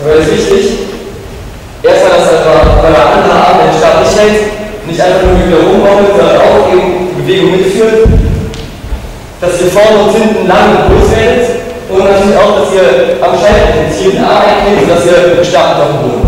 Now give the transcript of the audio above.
Aber das ist wichtig. Erstmal, dass einfach, bei der anderen Arm den Stab nicht hält, nicht einfach nur wieder rumbaumelt, sondern auch eben die Bewegung mitführt. Dass ihr vorne und hinten lang und groß werdet. Und natürlich auch, dass ihr am Scheitel den Arm einklingt und dass ihr stark auf dem Boden